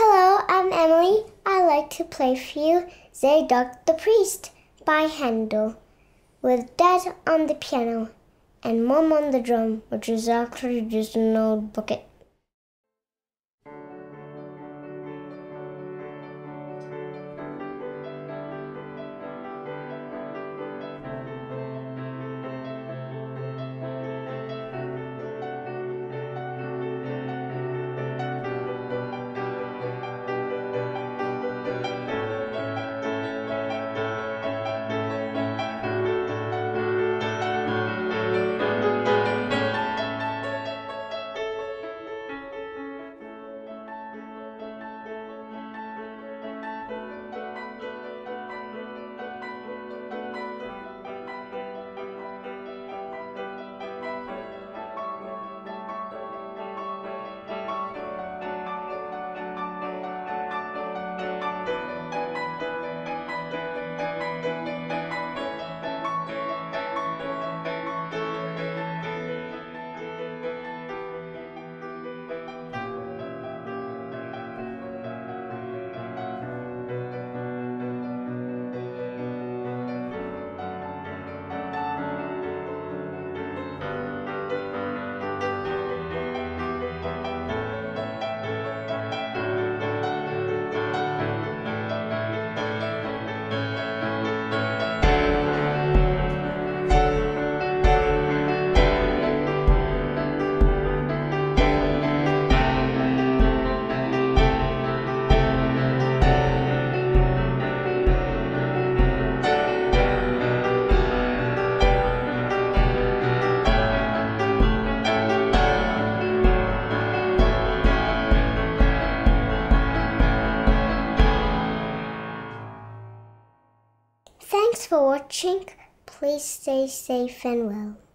Hello, I'm Emilie. I like to play for you Zadok the Priest by Handel, with Dad on the piano and Mom on the drum, which is actually just an old bucket. For watching. Please stay safe and well.